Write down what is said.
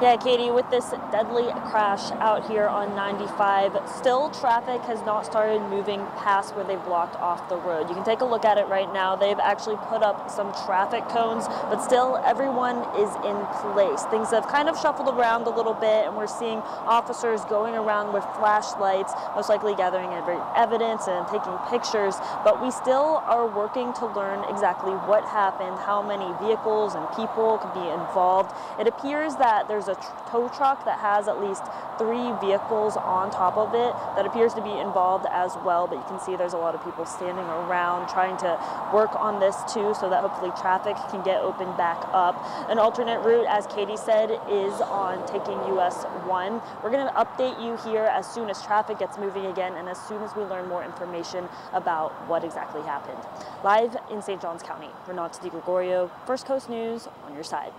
Yeah, Katie, with this deadly crash out here on 95, still traffic has not started moving past where they've blocked off the road. You can take a look at it right now. They've actually put up some traffic cones, but still everyone is in place. Things have kind of shuffled around a little bit, and we're seeing officers going around with flashlights, most likely gathering evidence and taking pictures, but we still are working to learn exactly what happened, how many vehicles and people could be involved. It appears that there's a tow truck that has at least three vehicles on top of it that appears to be involved as well. But you can see there's a lot of people standing around trying to work on this too so that hopefully traffic can get opened back up. An alternate route, as Katie said, is on taking US 1. We're going to update you here as soon as traffic gets moving again and as soon as we learn more information about what exactly happened. Live in St. Johns County, Renata Di Gregorio, First Coast News on your side.